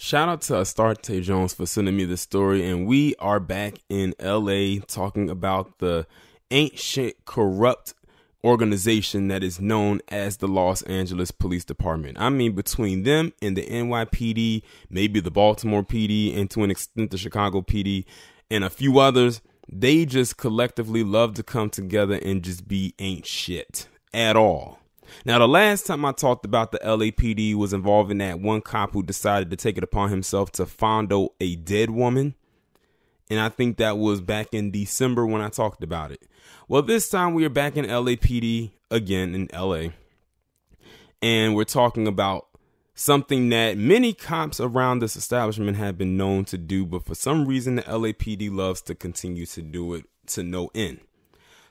Shout out to Astarte Jones for sending me this story, and we are back in LA talking about the ancient corrupt organization that is known as the Los Angeles Police Department. I mean, between them and the NYPD, maybe the Baltimore PD, and to an extent the Chicago PD, and a few others, they just collectively love to come together and just be ain't shit at all. Now, the last time I talked about the LAPD was involving that one cop who decided to take it upon himself to fondle a dead woman. And I think that was back in December when I talked about it. Well, this time we are back in LAPD again in LA. And we're talking about something that many cops around this establishment have been known to do, but for some reason the LAPD loves to continue to do it to no end.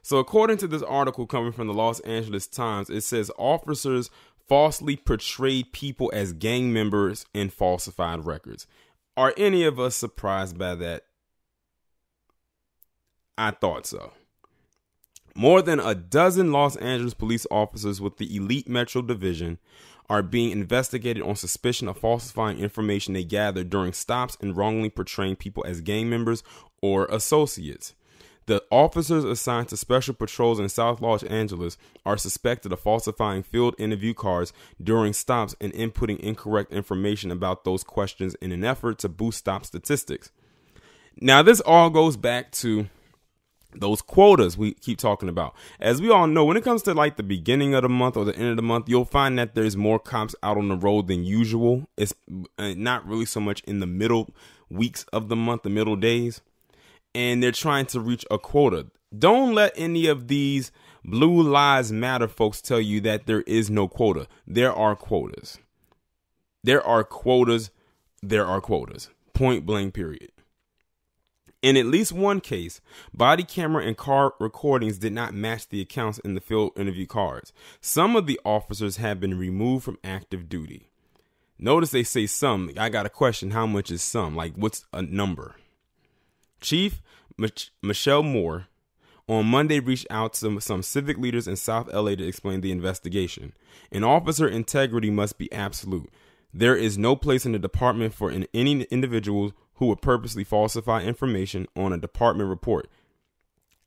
So, according to this article coming from the Los Angeles Times, it says officers falsely portrayed people as gang members in falsified records. Are any of us surprised by that? I thought so. More than a dozen Los Angeles police officers with the Elite Metro Division are being investigated on suspicion of falsifying information they gathered during stops and wrongly portraying people as gang members or associates. The officers assigned to special patrols in South Los Angeles are suspected of falsifying field interview cards during stops and inputting incorrect information about those questions in an effort to boost stop statistics. Now, this all goes back to those quotas we keep talking about. As we all know, when it comes to like the beginning of the month or the end of the month, you'll find that there's more cops out on the road than usual. It's uh, not really so much in the middle weeks of the month, the middle days and they're trying to reach a quota. Don't let any of these blue lies matter folks tell you that there is no quota. There are quotas. There are quotas. There are quotas. Point blank, period. In at least one case, body camera and car recordings did not match the accounts in the field interview cards. Some of the officers have been removed from active duty. Notice they say some. I got a question. How much is some? Like, what's a number? Chief Mich- Michel Moore on Monday reached out to some civic leaders in South LA to explain the investigation. An officer integrity must be absolute. There is no place in the department for any individual who would purposely falsify information on a department report.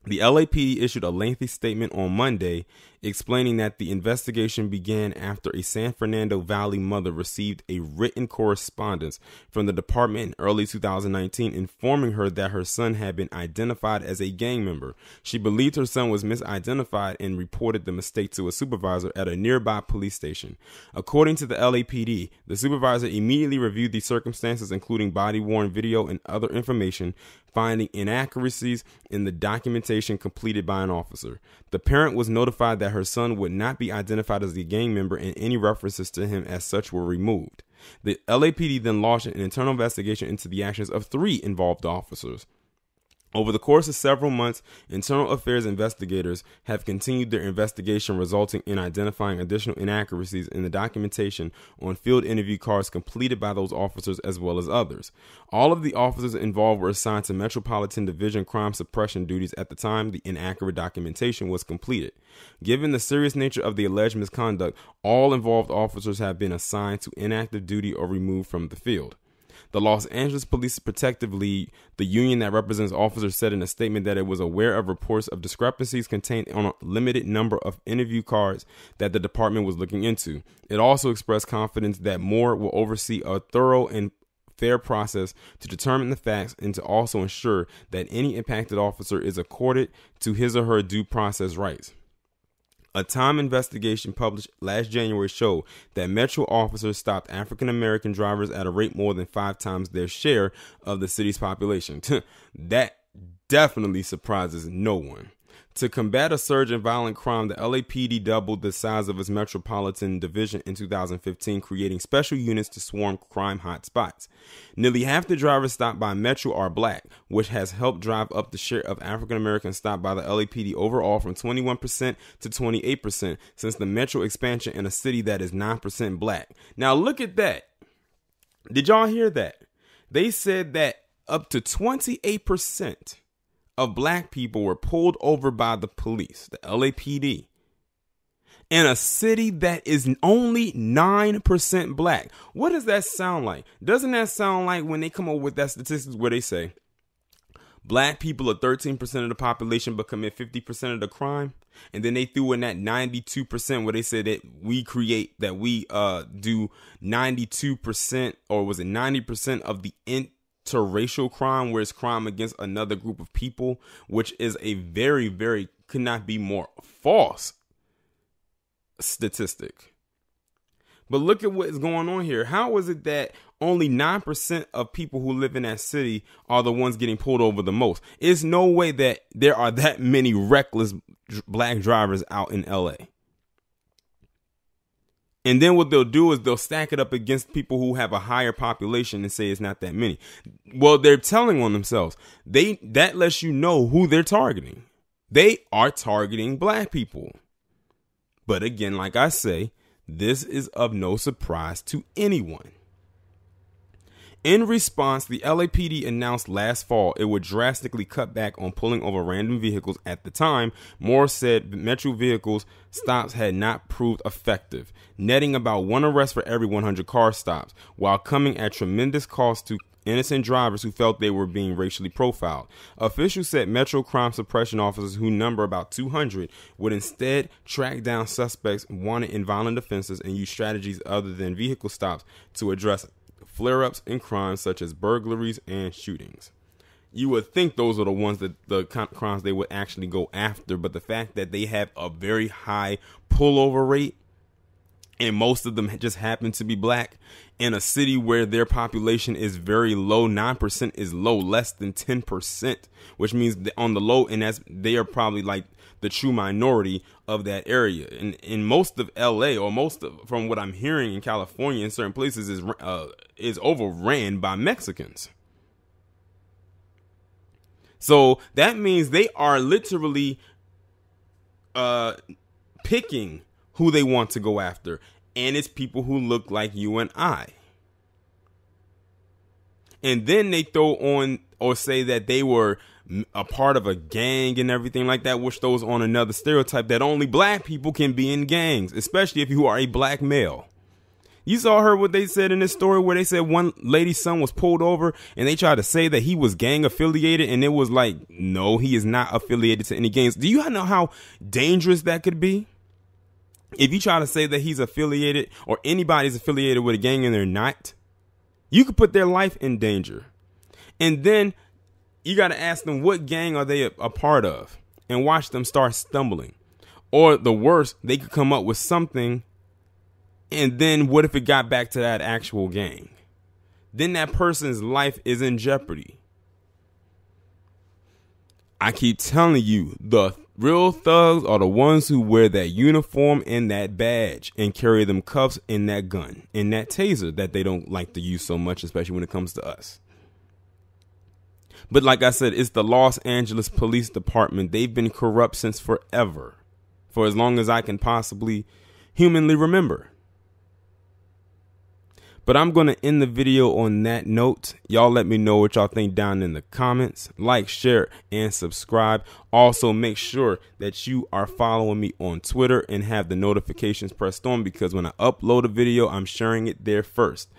The LAPD issued a lengthy statement on Monday explaining that the investigation began after a San Fernando Valley mother received a written correspondence from the department in early 2019 informing her that her son had been identified as a gang member. She believed her son was misidentified and reported the mistake to a supervisor at a nearby police station. According to the LAPD, the supervisor immediately reviewed the circumstances, including body worn video and other information, finding inaccuracies in the documentation completed by an officer. The parent was notified that her son would not be identified as a gang member and any references to him as such were removed. The LAPD then launched an internal investigation into the actions of three involved officers. Over the course of several months, internal affairs investigators have continued their investigation, resulting in identifying additional inaccuracies in the documentation on field interview cards completed by those officers as well as others. All of the officers involved were assigned to Metropolitan Division crime suppression duties at the time the inaccurate documentation was completed. Given the serious nature of the alleged misconduct, all involved officers have been assigned to inactive duty or removed from the field. The Los Angeles Police Protective League, the union that represents officers, said in a statement that it was aware of reports of discrepancies contained on a limited number of interview cards that the department was looking into. It also expressed confidence that Moore will oversee a thorough and fair process to determine the facts and to also ensure that any impacted officer is accorded to his or her due process rights. A Time investigation published last January showed that Metro officers stopped African American drivers at a rate more than five times their share of the city's population. that definitely surprises no one. To combat a surge in violent crime, the LAPD doubled the size of its metropolitan division in 2015, creating special units to swarm crime hotspots. Nearly half the drivers stopped by Metro are black, which has helped drive up the share of African Americans stopped by the LAPD overall from 21% to 28% since the Metro expansion in a city that is 9% black. Now, look at that. Did y'all hear that? They said that up to 28% of black people were pulled over by the police, the LAPD, in a city that is only 9% black. What does that sound like? Doesn't that sound like when they come up with that statistics where they say black people are 13% of the population but commit 50% of the crime? And then they threw in that 92% where they said that we create, that we uh do 92% or was it 90% of the interracial crime where it's crime against another group of people, which is a very, very, could not be more false statistic. But look at what is going on here. How is it that only 9% of people who live in that city are the ones getting pulled over the most? It's no way that there are that many reckless black drivers out in LA. And then what they'll do is they'll stack it up against people who have a higher population and say it's not that many. Well, they're telling on themselves. They that lets you know who they're targeting. They are targeting black people. But again, like I say, this is of no surprise to anyone. In response, the LAPD announced last fall it would drastically cut back on pulling over random vehicles. At the time, Moore said Metro vehicles stops had not proved effective, netting about one arrest for every 100 car stops, while coming at tremendous cost to innocent drivers who felt they were being racially profiled. Officials said Metro crime suppression officers, who number about 200, would instead track down suspects wanted in violent offenses and use strategies other than vehicle stops to address flare ups in crimes such as burglaries and shootings. You would think those are the ones that the crimes they would actually go after, but the fact that they have a very high pullover rate and most of them just happen to be black in a city where their population is very low. 9% is low less than 10% which means on the low and that's they are probably like the true minority of that area. And in most of LA or most of from what I'm hearing in California in certain places is uh, is overran by Mexicans. So that means they are literally uh picking who they want to go after. And it's people who look like you and I. And then they throw on or say that they were a part of a gang and everything like that, which throws on another stereotype that only black people can be in gangs, especially if you are a black male. You saw her what they said in this story where they said one lady's son was pulled over and they tried to say that he was gang affiliated and it was like, no, he is not affiliated to any gangs. Do you know how dangerous that could be? If you try to say that he's affiliated or anybody's affiliated with a gang and they're not, you could put their life in danger. And then you got to ask them what gang are they a, a, part of and watch them start stumbling. Or the worst, they could come up with something and then what if it got back to that actual gang? Then that person's life is in jeopardy. I keep telling you, the Real thugs are the ones who wear that uniform and that badge and carry them cuffs and that gun and that taser that they don't like to use so much, especially when it comes to us. But like I said, it's the Los Angeles Police Department. They've been corrupt since forever, for as long as I can possibly humanly remember. But I'm going to end the video on that note. Y'all let me know what y'all think down in the comments. Like, share, and subscribe. Also, make sure that you are following me on Twitter and have the notifications pressed on because when I upload a video, I'm sharing it there first.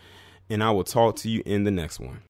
And I will talk to you in the next one.